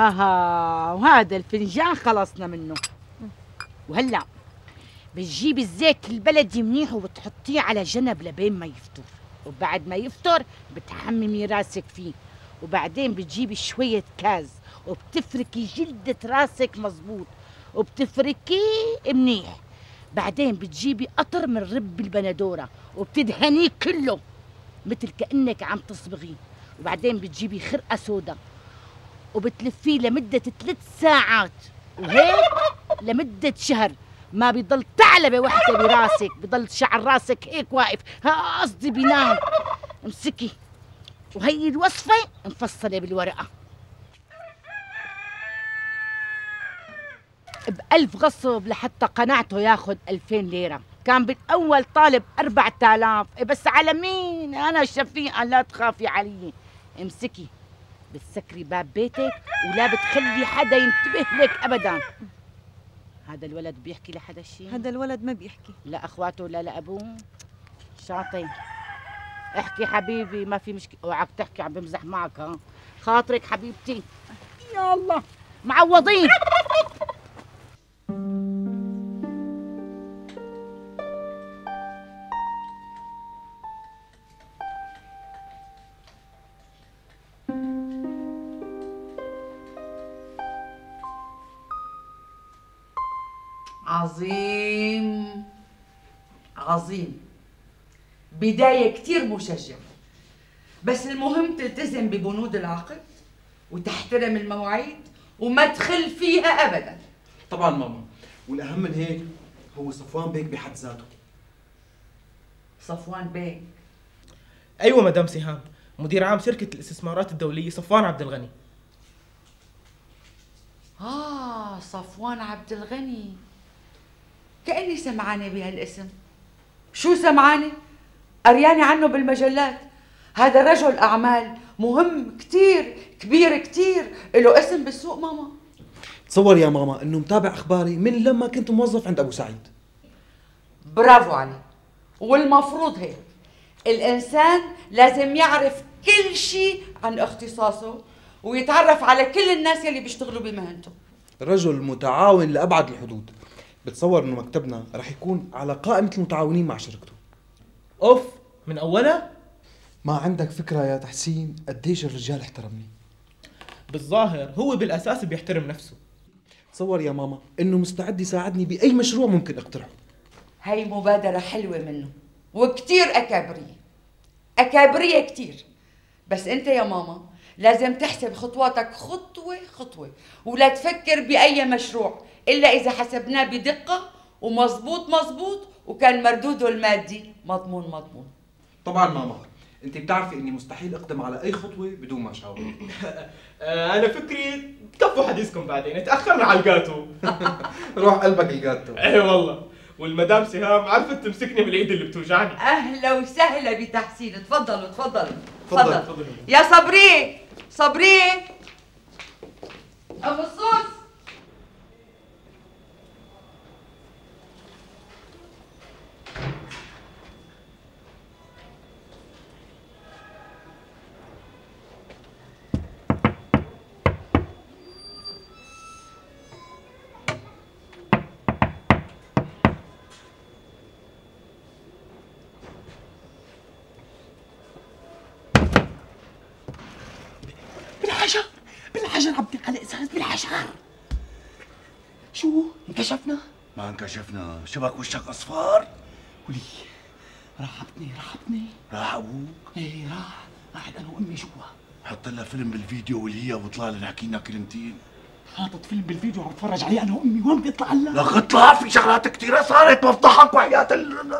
ها ها وهذا الفنجان خلصنا منه. وهلا بتجيبي الزيت البلدي منيح وبتحطيه على جنب لبين ما يفطر. وبعد ما يفطر بتحممي راسك فيه. وبعدين بتجيبي شوية كاز وبتفركي جلدة راسك مزبوط. وبتفركيه منيح. بعدين بتجيبي قطر من رب البندورة وبتدهنيه كله مثل كأنك عم تصبغيه. وبعدين بتجيبي خرقة سودا. وبتلفيه لمدة ثلاث ساعات. وهيك لمدة شهر. ما بيضل ثعلبة وحدة براسك. بضل شعر راسك هيك واقف. قصدي بينام امسكي. وهي الوصفة مفصلة بالورقة. بألف غصب لحتى قنعته ياخد ألفين ليرة. كان بالأول طالب أربعة آلاف. بس على مين؟ أنا شفيقة لا تخافي علي. امسكي. بتسكري باب بيتك ولا بتخلي حدا ينتبه لك أبدا. هذا الولد بيحكي لحدا شيء هذا الولد ما بيحكي. لا اخواته ولا لأبوه؟ شاطي احكي حبيبي ما في مشكله اوعك تحكي عم بمزح معك ها؟ خاطرك حبيبتي. يا الله. معوضين. بداية كتير مشجعة. بس المهم تلتزم ببنود العقد وتحترم المواعيد وما تخل فيها أبدا. طبعا ماما. والأهم من هيك هو صفوان بيك بحد ذاته. صفوان بيك. أيوه مدام سهام مدير عام شركة الاستثمارات الدولية صفوان عبد الغني. آه صفوان عبد الغني. كأني سمعانة بهالاسم. شو سمعانة؟ قريانة عنه بالمجلات. هذا رجل أعمال مهم كتير كبير كتير. له اسم بالسوق ماما. تصور يا ماما إنه متابع أخباري من لما كنت موظف عند أبو سعيد. برافو عليه والمفروض هيك. الإنسان لازم يعرف كل شيء عن اختصاصه ويتعرف على كل الناس يلي بيشتغلوا بمهنته. رجل متعاون لأبعد الحدود. بتصور إنه مكتبنا رح يكون على قائمة المتعاونين مع شركته. أوف من اولها ما عندك فكرة يا تحسين قديش الرجال احترمني. بالظاهر هو بالأساس بيحترم نفسه. تصور يا ماما إنه مستعد يساعدني بأي مشروع ممكن أقترحه. هي مبادرة حلوة منه وكتير أكابرية. أكابرية كتير. بس أنت يا ماما لازم تحسب خطواتك خطوة خطوة ولا تفكر بأي مشروع إلا إذا حسبناه بدقة ومظبوط مظبوط وكان مردوده المادي مضمون مضمون. طبعا ماما انت بتعرفي اني مستحيل اقدم على أي خطوة بدون ما أشاور. أنا فكري كفوا حديثكم بعدين تأخرنا على الجاتو. روح قلبك الجاتو. إيه والله. والمدام سهام عرفت تمسكني بالإيد اللي بتوجعني. أهلا وسهلا بتحسين تفضلوا تفضلوا تفضل تفضل. يا صبري صبري. أبو الصوص. ما انكشفنا شبك وشك اصفار ولي رحبتني رحبتني راح أبوك؟ إيه راح. قاعد أنا وأمي جوا. حط لها فيلم بالفيديو والهي وطلع لنا نحكي لنا كلمتين. حاطط فيلم بالفيديو عم بتفرج عليه أنا وأمي. وين بيطلع هلا لك اطلع في شغلات كثيرة صارت بفضحك وحياة ال...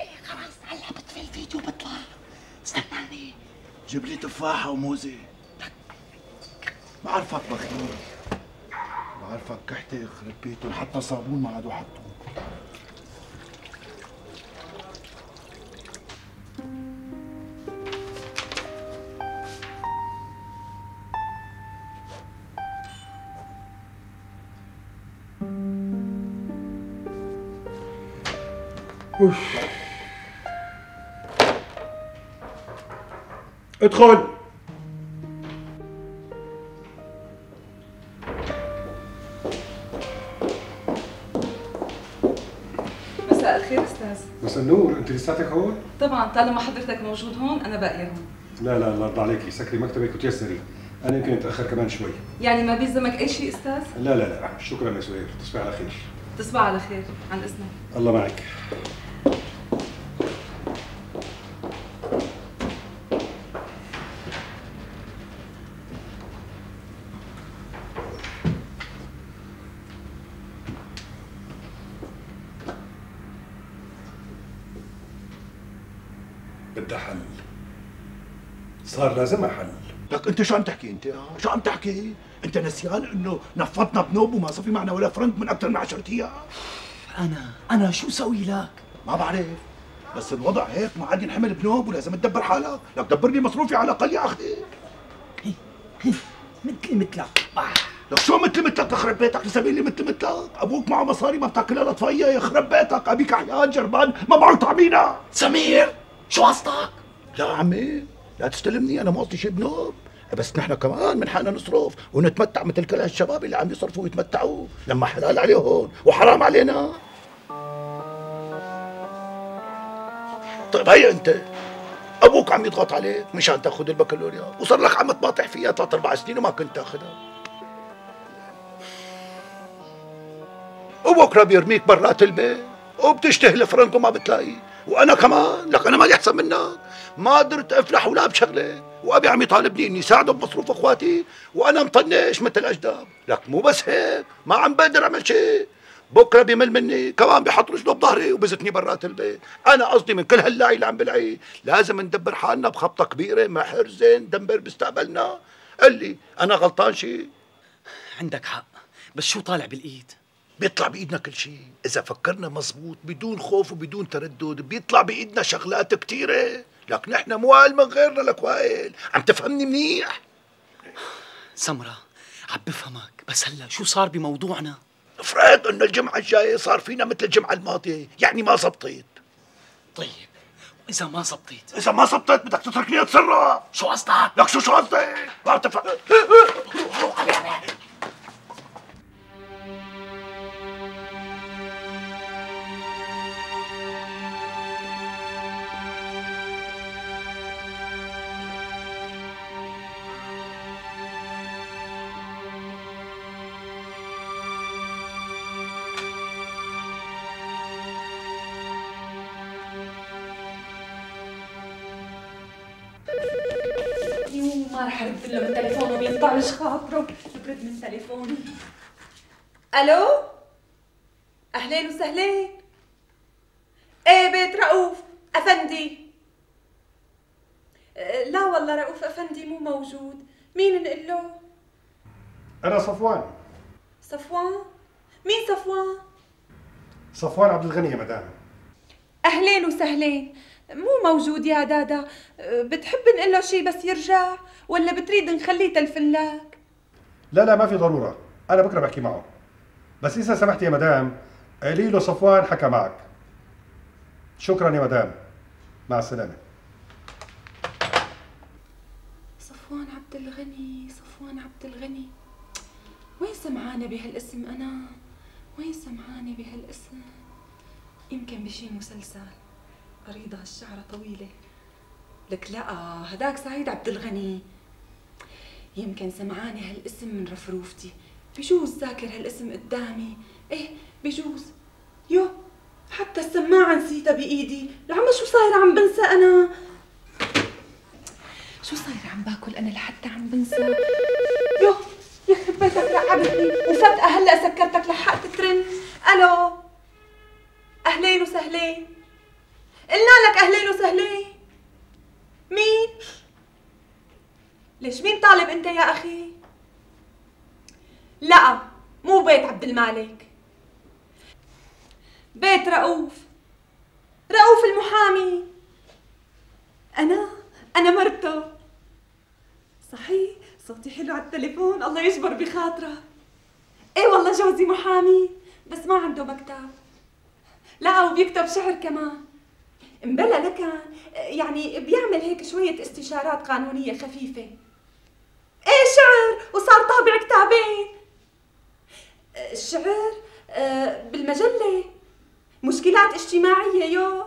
إيه خلاص هلا بطفي الفيديو بطلع. استناني. جيب لي تفاحة وموزة. بعرفك بخيل بعرفك كحتة يخرب بيته حتى صابون ما عادوا حطوه. ادخل. بس النور انت لساتك هون؟ طبعا طالما حضرتك موجود هون أنا باقية هون. لا لا الله يرضى عليكي سكري مكتبك وتيسري. أنا يمكن أتأخر كمان شوي. يعني ما بيلزمك أي شيء أستاذ؟ لا لا لا شكرا يا سهير تصبح على خير. تصبح على خير عن إذنك. الله معك بدها حل صار لازمها حل. لك أنت شو عم تحكي أنت؟ شو عم تحكي؟ أنت نسيان إنه نفضنا بنوب وما صار في معنا ولا فرنك من أكثر من 10 أيام. أنا أنا شو سوي لك؟ ما بعرف. بس الوضع هيك ما عاد ينحمل بنوب ولازم تدبر حالك. لك دبرني مصروفي على الأقل يا أخي. مثلي مثلك. آه. لك شو مثل مثلك؟ يخرب بيتك لسبيل لي مثل مثلك. أبوك معه مصاري ما بتاكلها لطفيه يخرب بيتك. أبيك احيان جربان ما معه طعمينة. سمير شو قصدك؟ لا عمي. لا تستلمني أنا ما شيء بنوب. بس نحن كمان من حقنا نصرف ونتمتع مثل كل هالشباب اللي عم يصرفوا ويتمتعوا. لما حلال عليهم وحرام علينا. طيب هيا أنت. أبوك عم يضغط عليك مشان تاخذ البكالوريا. وصار لك عم تباطح فيها ثلاث أربع سنين وما كنت تاخذها وبكره بيرميك برات البيت. وبتشتهي الفرنك وما بتلاقي وأنا كمان. لك أنا مالي أحسن منك. ما قدرت أفلح ولا بشغلة. وأبي عم يطالبني إني ساعده بمصروف أخواتي. وأنا مطنش مثل اجداب لك مو بس هيك ما عم بقدر أعمل شيء. بكرة بيمل مني كمان بيحط رجله بظهري وبزتني برات البيت. أنا قصدي من كل هاللعي اللي عم بلعي. لازم ندبر حالنا بخبطة كبيرة محر زين ندمر مستقبلنا قل لي أنا غلطان شيء عندك حق بس شو طالع بالإيد؟ بيطلع بإيدنا كل شيء إذا فكرنا مزبوط بدون خوف وبدون تردد بيطلع بإيدنا شغلات كتيرة. لك نحن موال من غيرنا لك وائل عم تفهمني منيح سمرة عم بفهمك بس هلا شو صار بموضوعنا افرض انه الجمعه الجايه صار فينا مثل الجمعه الماضيه يعني ما زبطت طيب واذا ما زبطت اذا ما زبطت بدك تتركني اتصرف شو قصدك لك شو شو قصدك ما بتفهم ما رح ارد له من تليفونه بيقطعش خاطره. برد من تليفوني. ألو؟ أهلين وسهلين. إيه بيت رؤوف أفندي؟ أه، لا والله رؤوف أفندي مو موجود. مين نقول له؟ أنا صفوان. صفوان؟ مين صفوان؟ صفوان عبد الغني يا مدام. أهلين وسهلين. مو موجود يا دادا. بتحب نقول له شي بس يرجع؟ ولا بتريد نخليه تلفنلاك لا لا ما في ضرورة. أنا بكرة بحكي معه. بس إذا سمحت يا مدام قولي له صفوان حكى معك. شكرا يا مدام. مع السلامة. صفوان عبد الغني صفوان عبد الغني. وين سمعانة بهالاسم أنا؟ وين سمعانة بهالاسم؟ يمكن بشي مسلسل. أريدها الشعرة طويلة. لك لا هداك سعيد عبد الغني يمكن سمعانة هالاسم من رفروفتي. بجوز ذاكر هالاسم قدامي. إيه بجوز. يو حتى السماعة نسيتها بإيدي. لعمة شو صاير عم بنسى أنا؟ شو صاير عم باكل أنا لحتى عم بنسى؟ يو يخرب بيتك لعبتني وفجأة هلأ سكرتك لحقت ترن. ألو اهلين وسهلين وسهلين مين؟ ليش مين طالب انت يا أخي؟ لا مو بيت عبد المالك. بيت رؤوف. رؤوف المحامي. أنا؟ أنا مرته. صحيح صوتي حلو على التليفون الله يجبر بخاطرك إيه والله جوزي محامي بس ما عنده مكتب. لا وبيكتب شعر كمان. مبلا لكن يعني بيعمل هيك شوية استشارات قانونية خفيفة. إيه شعر؟ وصار طابع كتابين. الشعر بالمجلة. مشكلات اجتماعية يو.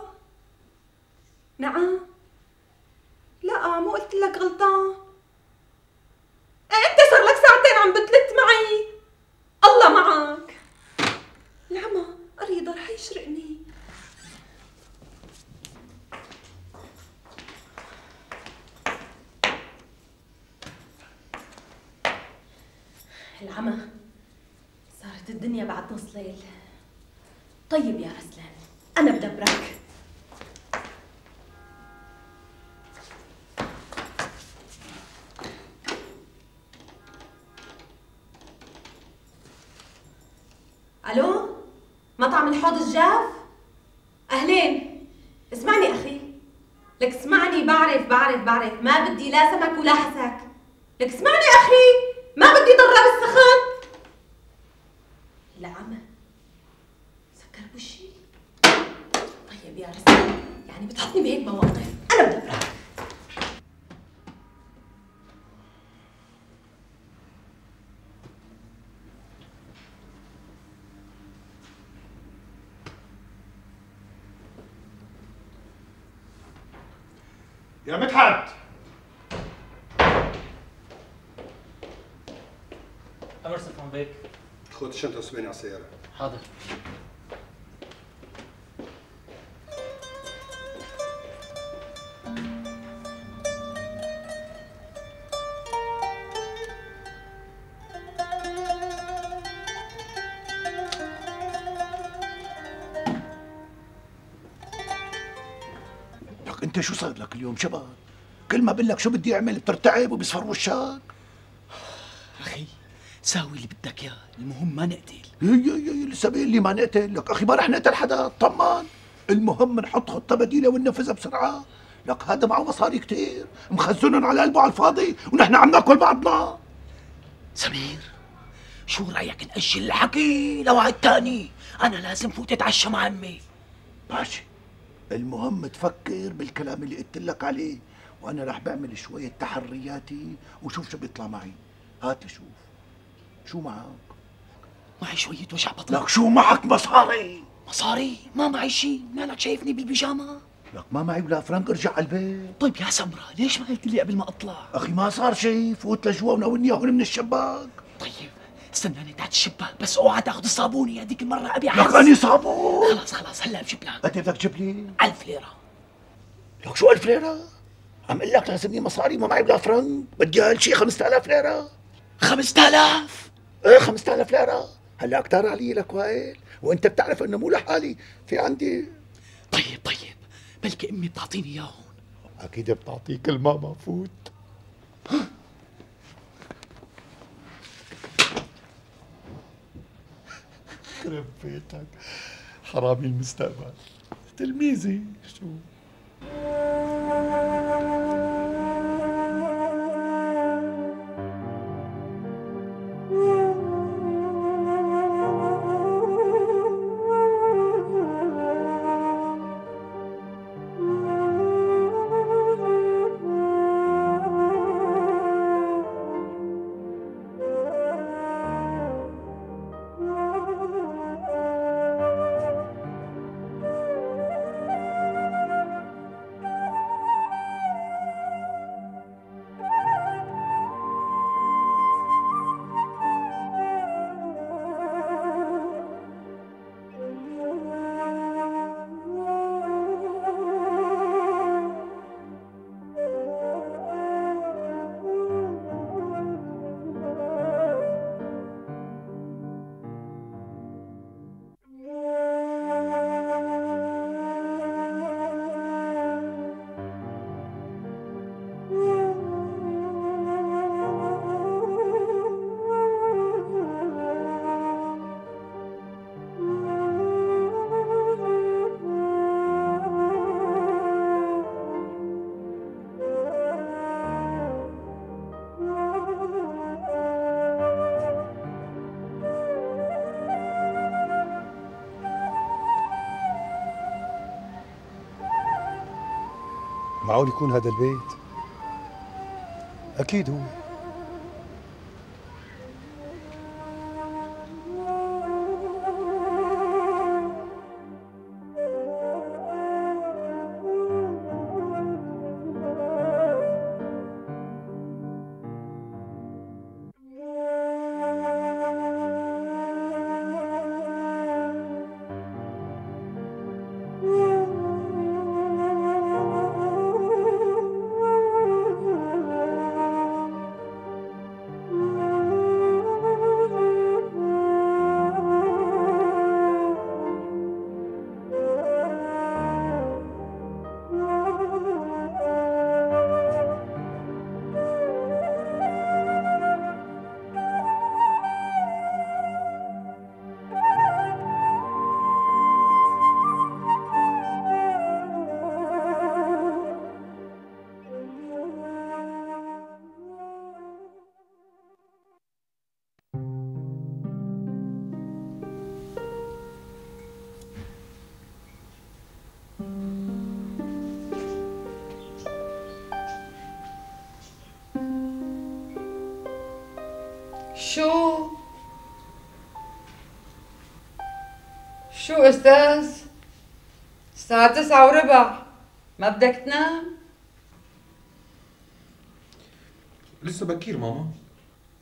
نعم. لا مو قلت لك غلطان. إيه إنت صار لك ساعتين عم بتلت معي. الله معك. العمى رضا رح يشرقني. العمى. صارت الدنيا بعد نص ليل. طيب يا رسلان أنا بدبرك. ألو؟ مطعم الحوض الجاف؟ أهلين. اسمعني أخي. لك اسمعني بعرف بعرف بعرف. ما بدي لا سمك ولا حسك. لك اسمعني أخي. ما بدي ضرب السخن لا عمى سكر وشي طيب يا رسول يعني بتحطني بهيك مواقف أنا بدبرك يا مدحت! أمر صفوان بيك. خذ الشنطه وسبقني على السيارة. حاضر. اليوم شباب كل ما بقول لك شو بدي أعمل بترتعب وبيصفر وشك. أخي ساوي اللي بدك إياه المهم ما نقتل. يا يا يا لسه بيقول لي ما نقتل. لك أخي ما رح نقتل حدا طمان. المهم نحط خطة بديلة وننفذها بسرعة. لك هذا معه مصاري كتير. مخزنهم على قلبه على الفاضي ونحن عم نأكل بعضنا. سمير شو رأيك نأجل الحكي لوعد تاني؟ أنا لازم فوت اتعشى مع عمي ماشي. المهم تفكر بالكلام اللي قلت لك عليه وأنا رح بعمل شوية تحرياتي وشوف شو بيطلع معي. هات لشوف شو معك؟ معي شوية وجع بطن لك شو معك؟ مصاري. مصاري؟ ما معي شيء مالك شايفني بالبيجامة؟ لك ما معي ولا فرنك ارجع على البيت. طيب يا سمرة ليش ما قلت لي قبل ما أطلع؟ أخي ما صار شيء فوت لجوا وناولني هون من الشباك. طيب. استناني تحت الشباك بس اوعى تاخذ الصابوني هذيك المرة أبي لك احس اني صابون؟ خلاص خلاص هلا بجيب لك أنت بدك تجيب لي؟ ألف ليرة. لك شو ألف ليرة؟ عم أقول لك لازمني مصاري ما معي ولا فرنك. بدي أقل شيء 5000 ليرة. خمسة آلاف إيه 5000 ليرة. هلا كتار علي لك وائل. وأنت بتعرف إنه مو لحالي في عندي. طيب طيب. بلكي أمي بتعطيني اياهم أكيد بتعطيك الماما فوت. خرب بيتك. حرامي المستقبل. تلميذي شو؟ معقول يكون هذا البيت؟ أكيد هو. شو؟ شو أستاذ؟ الساعة تسعة وربع. ما بدك تنام؟ لسه بكير ماما.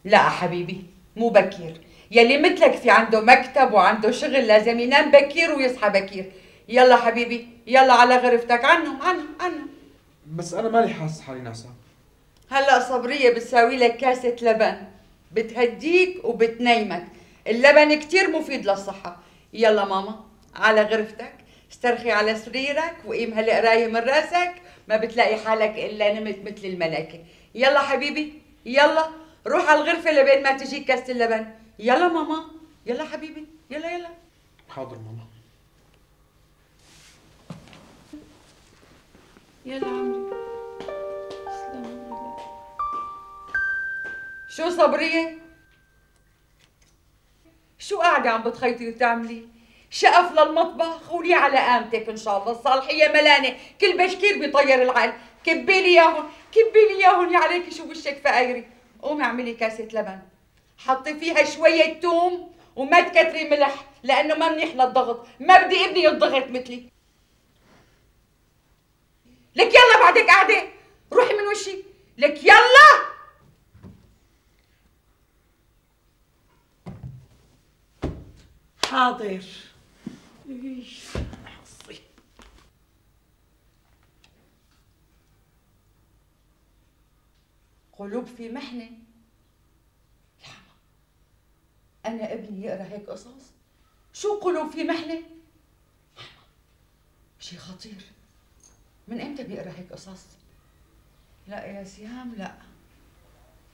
لا حبيبي مو بكير. يلي مثلك في عنده مكتب وعنده شغل لازم ينام بكير ويصحى بكير. يلا حبيبي يلا على غرفتك. عنهم عنهم عنهم بس أنا مالي حاسس حالي نعسان هلا صبرية بتساوي لك كاسة لبن. بتهديك وبتنيمك. اللبن كتير مفيد للصحة. يلا ماما على غرفتك استرخي على سريرك وقيم هالقراية من رأسك ما بتلاقي حالك إلا نمت مثل الملائكة يلا حبيبي يلا روح على الغرفة لبين ما تجيك كاسة اللبن. يلا ماما يلا حبيبي يلا يلا. حاضر ماما. يلا عمري. شو صبرية؟ شو قاعدة عم بتخيطي وتعملي؟ شقف للمطبخ ولي على قامتك إن شاء الله. الصالحية ملانة. كل بشكير بيطير العقل. كبي لي إياهم. كبي لي إياهم. يا عليكي شو وشك فقايري قومي اعملي كاسة لبن. حطي فيها شوية توم وما تكتري ملح لأنه ما منيح للضغط. ما بدي ابني يضغط مثلي. لك يلا بعدك قاعدة. روحي من وشي. لك يلا! حاضر. قلوب في محنة. يا أنا ابني يقرأ هيك قصص؟ شو قلوب في محنة؟ شي خطير. من إمتى بيقرأ هيك قصص؟ لا يا سهام لا.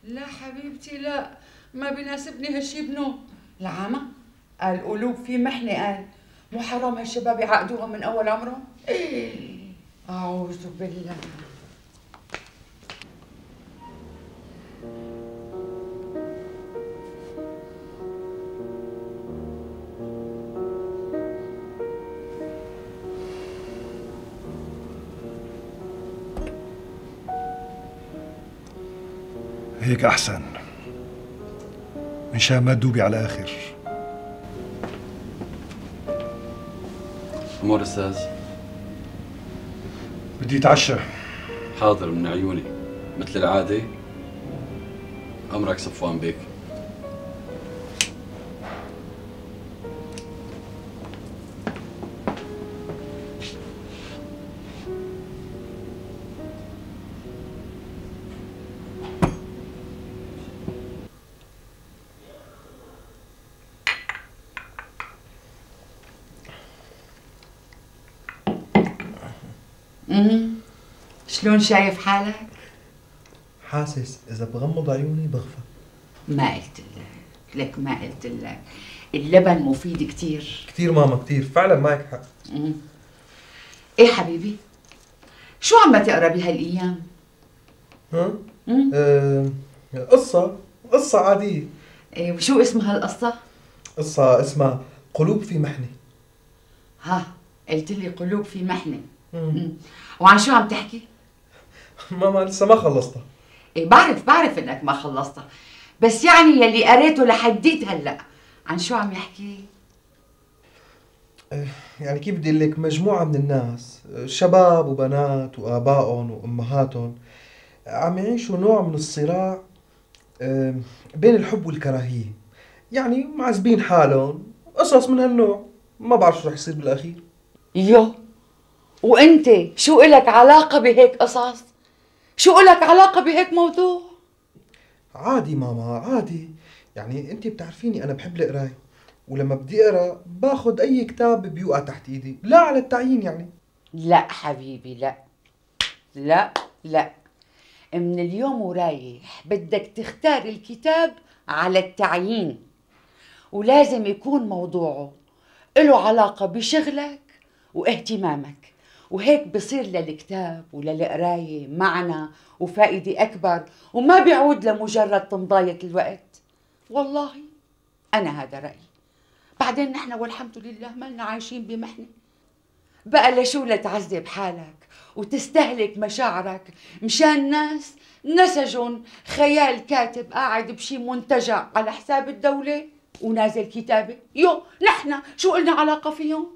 لا حبيبتي لا. ما بيناسبني هالشي بنو العامة؟ قال قلوب في محنة قال مو حرام هالشباب يعقدوها من أول عمرهم؟ إيه. أعوذ بالله. هيك أحسن. مشان ما تدوبي على الآخر أمور أستاذ. بدي أتعشى. حاضر من عيوني. مثل العادة أمرك صفوان بيك. امم شلون شايف حالك؟ حاسس إذا بغمض عيوني بغفى. ما قلت لك. لك ما قلت لك. اللبن مفيد كتير. كثير ماما كثير فعلا معك حق. مم. إيه حبيبي؟ شو عم تقرا بهالأيام؟ ها. أه قصة. قصة عادية. إيه وشو اسم هالقصة؟ قصة اسمها قلوب في محنة. ها قلت لي قلوب في محنة. وعن شو عم تحكي؟ ماما لسه ما خلصتها. إيه بعرف بعرف إنك ما خلصتها. بس يعني يلي قريته لحديت هلأ. عن شو عم يحكي؟ يعني كيف بدي لك مجموعة من الناس شباب وبنات وآبائهم وأمهاتهم عم يعيشوا نوع من الصراع آه، بين الحب والكراهية. يعني معذبين حالهم قصص من هالنوع. ما بعرف شو رح يصير بالأخير. يو. وانت شو إلك علاقة بهيك قصص؟ شو إلك علاقة بهيك موضوع؟ عادي ماما عادي. يعني انت بتعرفيني أنا بحب القراية ولما بدي أقرأ باخذ أي كتاب بيوقع تحت إيدي لا على التعيين يعني. لا حبيبي لا. لا لا. من اليوم ورايح بدك تختار الكتاب على التعيين ولازم يكون موضوعه. له علاقة بشغلك واهتمامك. وهيك بصير للكتاب وللقراية معنى وفائدة أكبر وما بيعود لمجرد تمضاية الوقت. والله أنا هذا رأيي. بعدين نحن والحمد لله مالنا عايشين بمحنة. بقى لشو لتعذب حالك وتستهلك مشاعرك مشان ناس نسجن خيال كاتب قاعد بشي منتجع على حساب الدولة ونازل كتابة. يو نحن شو قلنا علاقة فيهم؟